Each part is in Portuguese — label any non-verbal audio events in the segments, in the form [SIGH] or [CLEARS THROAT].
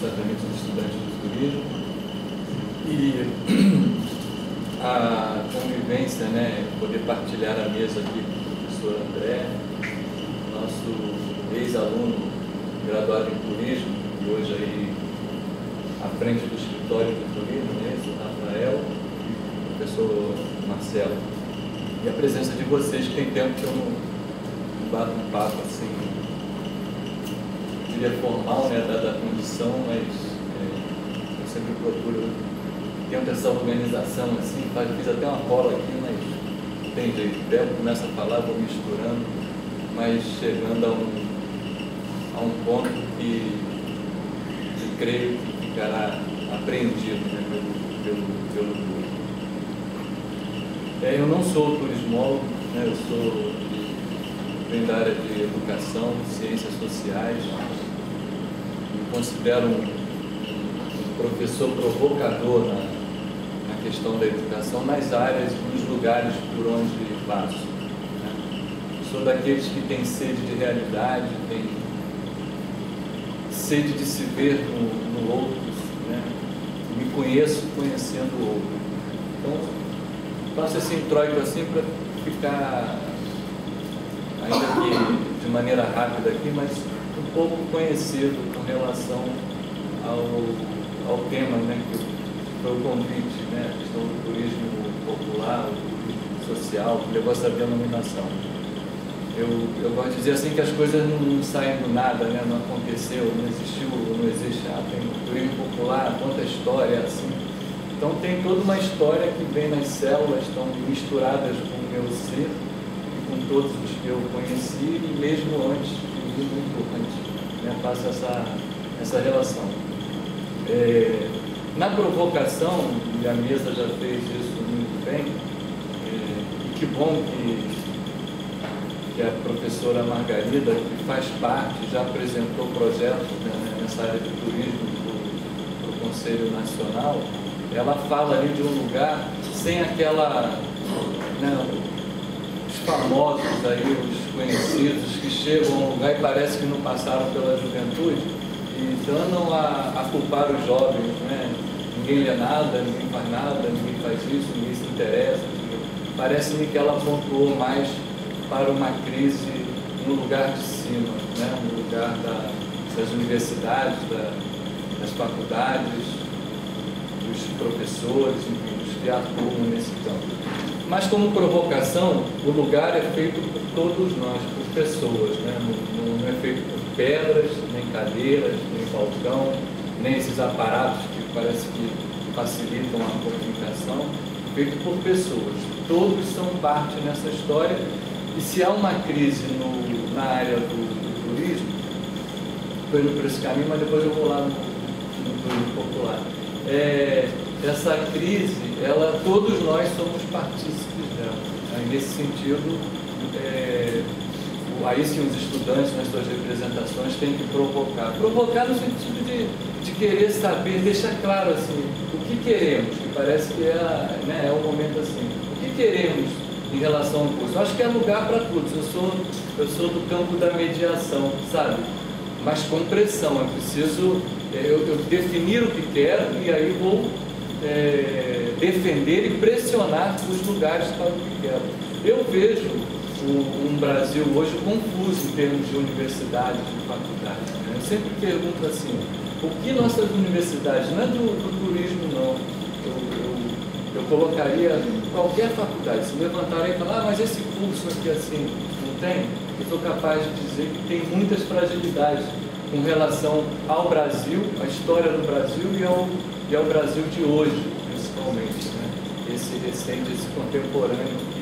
certamente os estudantes do turismo. E [CLEARS THROAT] a convivência, né, poder partilhar a mesa aqui com o professor André, nosso ex-aluno graduado em turismo, e hoje aí à frente do escritório de turismo, né, Rafael e o professor Marcelo. E a presença de vocês, que tem tempo que eu não bato um papo assim, diria formal, né, da, da condição, mas é, eu sempre procuro tento essa organização assim, faz, fiz até uma cola aqui, mas tem jeito, eu começa a falar, vou misturando, mas chegando a um, a um ponto que, que creio que ficará apreendido né, pelo, pelo, pelo. É, eu não sou turismólogo, né, eu sou venho da área de educação, ciências sociais, me considero um, professor provocador na, questão da educação nas áreas e nos lugares por onde passo. Né? Sou daqueles que têm sede de realidade, têm sede de se ver no, no outro, né? me conheço conhecendo o outro. Então, faço esse introito assim para ficar, ainda que de maneira rápida aqui, mas um pouco conhecido relação ao, ao tema né, que foi o convite, né, a questão do turismo popular, o turismo social, que levou essa denominação. Eu, eu gosto de dizer assim que as coisas não, não saem do nada, né, não aconteceu, não existiu, não existe, ah, tem turismo popular, conta história, assim. Então tem toda uma história que vem nas células, estão misturadas com o meu ser e com todos os que eu conheci e mesmo antes mim, muito antes, né, faço essa, essa relação. É, na provocação, e a mesa já fez isso muito bem, e que bom que, que a professora Margarida, que faz parte, já apresentou projetos né, nessa área de turismo para o Conselho Nacional, ela fala ali de um lugar sem aquela. Né, os famosos aí, os conhecidos, que chegam a um lugar e parece que não passaram pela juventude e dando a, a culpar os jovens, né? ninguém lê nada, ninguém faz nada, ninguém faz isso, ninguém se interessa. Parece-me que ela pontuou mais para uma crise no lugar de cima, né? no lugar da, das universidades, da, das faculdades, dos professores, enfim, dos que atuam nesse campo. Mas como provocação, o lugar é feito todos nós, por pessoas, né? não, não é feito por pedras, nem cadeiras, nem balcão, nem esses aparatos que parece que facilitam a comunicação, feito por pessoas. Todos são parte nessa história e se há uma crise no, na área do, do turismo, estou indo por esse caminho, mas depois eu vou lá no, no turismo popular. É, essa crise, ela, todos nós somos partícipes dela. Né? Nesse sentido, é, aí sim os estudantes nas suas representações têm que provocar. Provocar no sentido de, de querer saber, deixar claro assim, o que queremos, que parece que é, né, é o momento assim, o que queremos em relação ao curso. Eu acho que é lugar para todos. Eu sou, eu sou do campo da mediação, sabe? Mas com pressão, é preciso eu, eu definir o que quero e aí vou é, defender e pressionar os lugares para o que quero. Eu vejo um Brasil hoje confuso em termos de universidades, de faculdades. Né? Eu sempre pergunto assim, o que nossas universidades, não é do, do turismo não, eu, eu, eu, colocaria qualquer faculdade, se levantarem e falar, ah, mas esse curso aqui assim, não tem? Eu sou capaz de dizer que tem muitas fragilidades com relação ao Brasil, à história do Brasil e ao, e ao Brasil de hoje, principalmente. Né? Esse recente, esse contemporâneo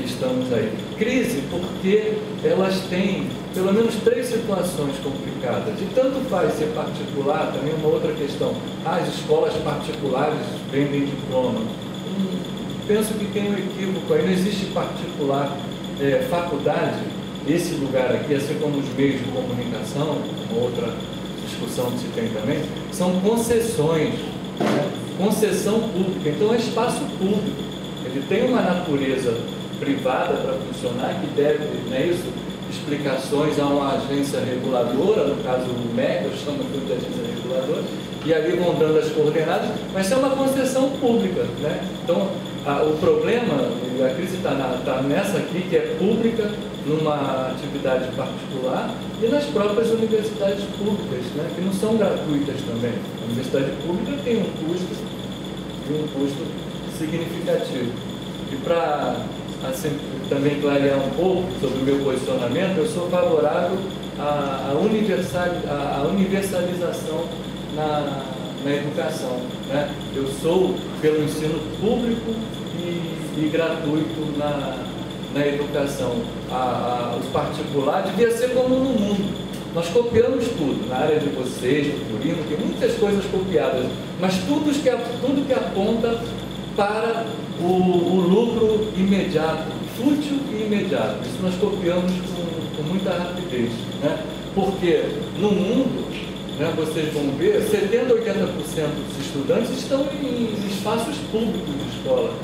que estamos aí. Crise porque elas têm pelo menos três situações complicadas. E tanto faz ser particular, também uma outra questão. As escolas particulares vendem diploma. Hum, penso que tem um equívoco aí, não existe particular. É, faculdade, esse lugar aqui, assim como os meios de comunicação, uma outra discussão que se tem também, são concessões, né? concessão pública. Então é espaço público. Ele tem uma natureza privada para funcionar que deve, não é isso? Explicações a uma agência reguladora, no caso o MEC, eu chamo de agência reguladora, e ali vão dando as coordenadas, mas é uma concessão pública. Né? Então, a, o problema, a crise está tá nessa aqui, que é pública, numa atividade particular, e nas próprias universidades públicas, né? que não são gratuitas também. A universidade pública tem um custo, e um custo significativo. E para assim, também clarear um pouco sobre o meu posicionamento, eu sou favorável à, à, universal, à, à universalização na, na educação. Né? Eu sou pelo ensino público e, e gratuito na, na educação. A, a, o particular devia ser como no mundo. Nós copiamos tudo, na área de vocês, do Turino, tem muitas coisas copiadas, mas tudo que, tudo que aponta para o, o lucro imediato, fútil e imediato. Isso nós copiamos com, com muita rapidez. Né? Porque no mundo, né, vocês vão ver, 70% 80% dos estudantes estão em espaços públicos de escola.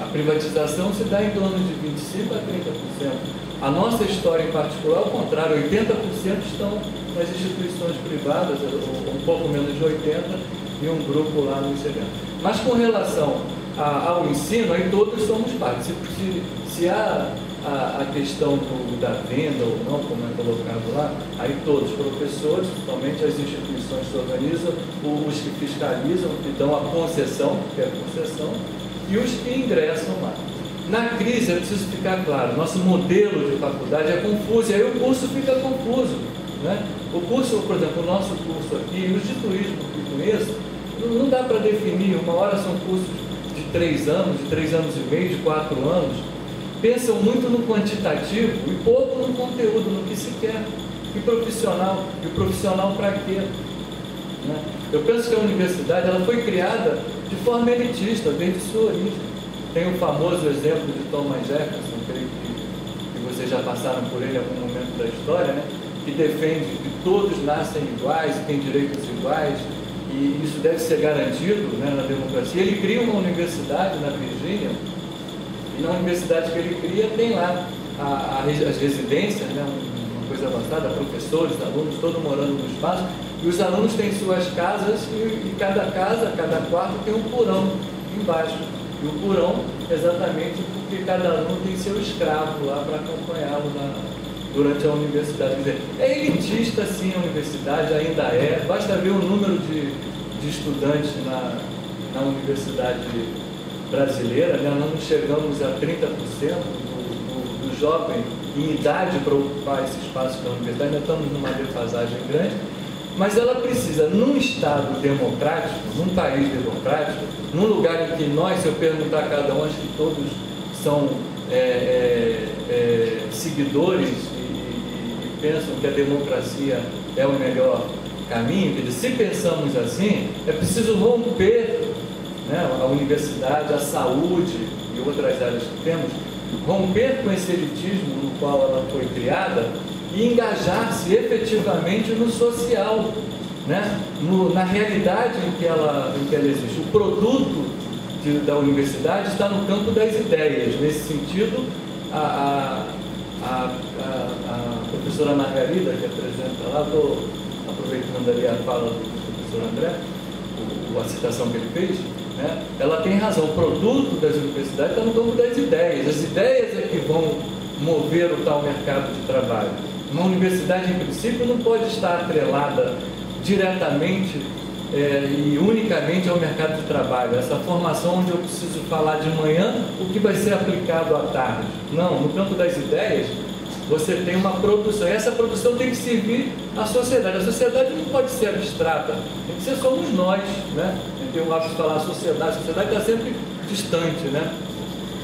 A privatização se dá em torno de 25% a 30%. A nossa história em particular, ao contrário, 80% estão nas instituições privadas, um pouco menos de 80%, e um grupo lá no ICBM. Mas com relação a, ao ensino, aí todos somos parte. Se, se, há a, a, questão do, da venda ou não, como é colocado lá, aí todos, professores, principalmente as instituições que organizam, os que fiscalizam, que dão a concessão, que é a concessão, e os que ingressam lá. Na crise é preciso ficar claro, nosso modelo de faculdade é confuso, e aí o curso fica confuso. Né? O curso, por exemplo, o nosso curso aqui, os de turismo que conheço, não dá para definir, uma hora são cursos três anos, de três anos e meio, de quatro anos, pensam muito no quantitativo e pouco no conteúdo, no que se quer. E profissional, e profissional para quê? Né? Eu penso que a universidade ela foi criada de forma elitista, desde sua origem. Tem o famoso exemplo de Thomas Jefferson, creio que, que vocês já passaram por ele em algum momento da história, né? que defende que todos nascem iguais, têm direitos iguais, e isso deve ser garantido né, na democracia. Ele cria uma universidade na Virgínia, e na universidade que ele cria tem lá a, a, as residências, né, uma coisa avançada, professores, alunos, todos morando no espaço, e os alunos têm suas casas e, e cada casa, cada quarto tem um porão embaixo. E o porão exatamente porque cada aluno tem seu escravo lá para acompanhá-lo durante a universidade. Quer dizer, é elitista sim a universidade, ainda é, basta ver o número de, de estudantes na, na universidade brasileira, né? nós não chegamos a 30% do, do, do jovem em idade para ocupar esse espaço da universidade, ainda estamos numa defasagem grande, mas ela precisa, num Estado democrático, num país democrático, num lugar em que nós, se eu perguntar a cada um, acho que todos são é, é, é, seguidores pensam que a democracia é o melhor caminho, dizer, se pensamos assim, é preciso romper né, a universidade, a saúde e outras áreas que temos, romper com esse elitismo no qual ela foi criada e engajar-se efetivamente no social, né, no, na realidade em que, ela, em que ela existe. O produto de, da universidade está no campo das ideias. Nesse sentido, a, a, a, a professora Margarida, que apresenta lá, estou aproveitando ali a fala do professor André, o, a citação que ele fez, né? ela tem razão. O produto das universidades está no campo das ideias. As ideias é que vão mover o tal mercado de trabalho. Uma universidade, em princípio, não pode estar atrelada diretamente é, e unicamente ao mercado de trabalho. Essa formação onde eu preciso falar de manhã o que vai ser aplicado à tarde. Não, no campo das ideias, você tem uma produção. E essa produção tem que servir à sociedade. A sociedade não pode ser abstrata, tem que ser somos nós. Né? Eu tenho o hábito de falar a sociedade, a sociedade está sempre distante. Né?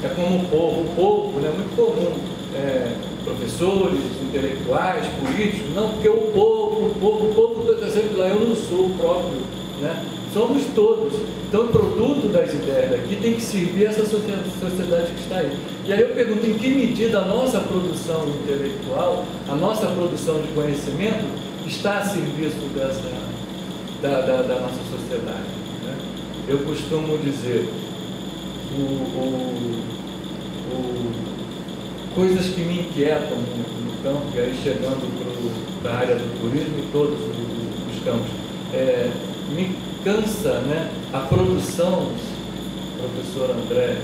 É como o povo. O povo é né? muito comum. É, professores, intelectuais, políticos, não, porque o povo, o povo, o povo está sempre lá, eu não sou o próprio. Né? Somos todos. Então, o produto das ideias aqui tem que servir essa sociedade que está aí. E aí eu pergunto, em que medida a nossa produção intelectual, a nossa produção de conhecimento está a serviço dessa, da, da, da nossa sociedade? Né? Eu costumo dizer o, o, o, coisas que me inquietam no, no campo, e aí chegando para a área do turismo e todos os, os campos. É, me cansa né, a produção, professor André,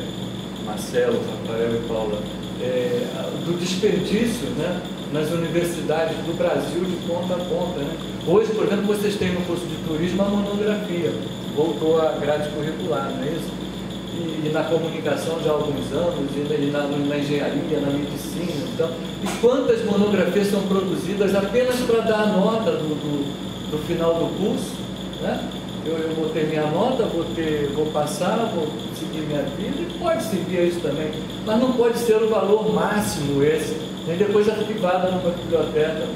Marcelo, Rafael e Paula, é, do desperdício né, nas universidades do Brasil de ponta a ponta. Né? Hoje, por exemplo, vocês têm no curso de turismo a monografia, voltou à grade curricular, não é isso? E, e na comunicação já há alguns anos, e na, na engenharia, na medicina. Então, e quantas monografias são produzidas apenas para dar a nota do, do, do final do curso? Né? eu, eu vou ter minha nota, vou, ter, vou passar, vou seguir minha vida, e pode seguir isso também, mas não pode ser o valor máximo esse, nem depois arquivada numa biblioteca.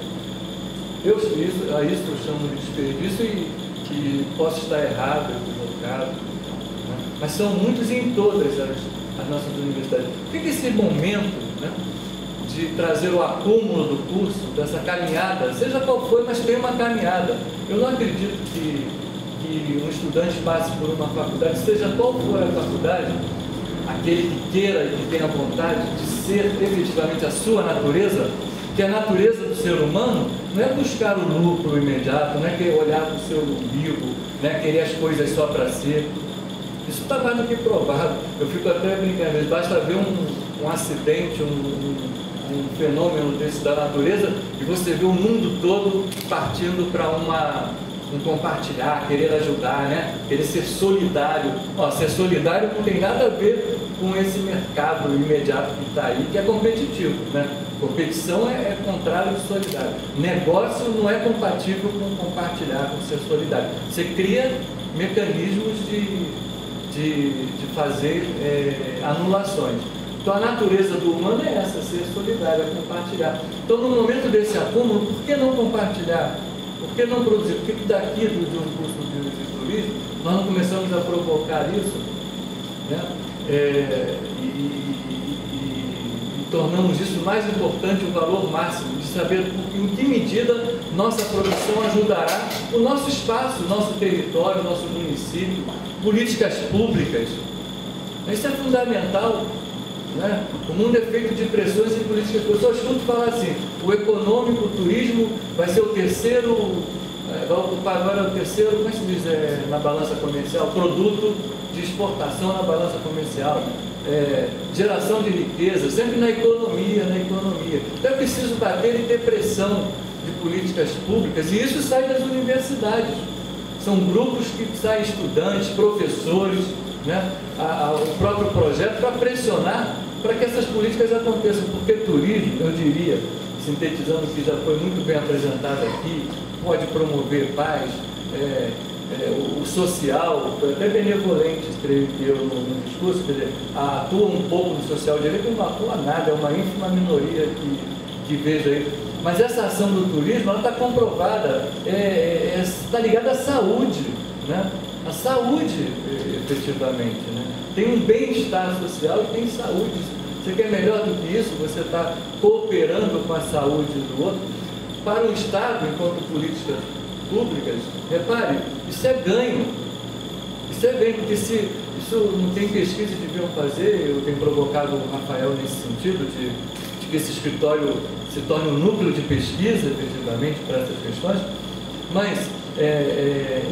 Eu, isso, a isso eu chamo de desperdício e, e posso estar errado, equivocado, né? mas são muitos em todas as, as nossas universidades. Por que esse momento né, de trazer o acúmulo do curso, dessa caminhada, seja qual for, mas tem uma caminhada. Eu não acredito que que um estudante passe por uma faculdade, seja qual for a faculdade, aquele que queira e que tenha vontade de ser efetivamente a sua natureza, que a natureza do ser humano não é buscar o lucro imediato, não é querer olhar para o seu umbigo, não é querer as coisas só para si. Isso está mais do que provado. Eu fico até brincando, basta ver um, um acidente, um, um, um fenômeno desse da natureza e você vê o mundo todo partindo para uma um compartilhar, querer ajudar, né? querer ser solidário. Ó, ser solidário não tem nada a ver com esse mercado imediato que está aí, que é competitivo. Né? Competição é, é contrário de solidário. Negócio não é compatível com compartilhar, com ser solidário. Você cria mecanismos de, de, de fazer é, anulações. Então a natureza do humano é essa, ser solidário, é compartilhar. Então no momento desse acúmulo, por que não compartilhar? Por que não produzir? Por que daqui de um curso de turismo nós não começamos a provocar isso? Né? É, e, e, e, tornamos isso mais importante, o valor máximo, de saber em que medida nossa produção ajudará o nosso espaço, o nosso território, o nosso município, políticas públicas. Isso é fundamental. Né? O mundo é feito de pressões e políticas. As pessoas escutam falar assim: o econômico, o turismo vai ser o terceiro, é, vai ocupar agora o terceiro, como é que se diz é, na balança comercial? Produto de exportação na balança comercial. É, geração de riqueza, sempre na economia, na economia. Então é preciso bater e ter pressão de políticas públicas, e isso sai das universidades. São grupos que saem estudantes, professores, né, a, a, o próprio projeto para pressionar para que essas políticas aconteçam, porque turismo, eu diria, sintetizando o que já foi muito bem apresentado aqui, pode promover paz, é, é, o, social, até benevolente, creio que eu no, no discurso, quer dizer, atua um pouco no social direito, não atua nada, é uma ínfima minoria que, que vejo aí. Mas essa ação do turismo, ela está comprovada, está é, é, tá ligada à saúde, né? A saúde, efetivamente. Né? Tem um bem-estar social e tem saúde. Você quer melhor do que isso? Você está cooperando com a saúde do outro. Para o Estado, enquanto políticas públicas, repare, isso é ganho. Isso é ganho, porque se isso não tem pesquisa que deviam fazer, eu tenho provocado o Rafael nesse sentido, de, de que esse escritório se torne um núcleo de pesquisa, efetivamente, para essas questões, mas é, é,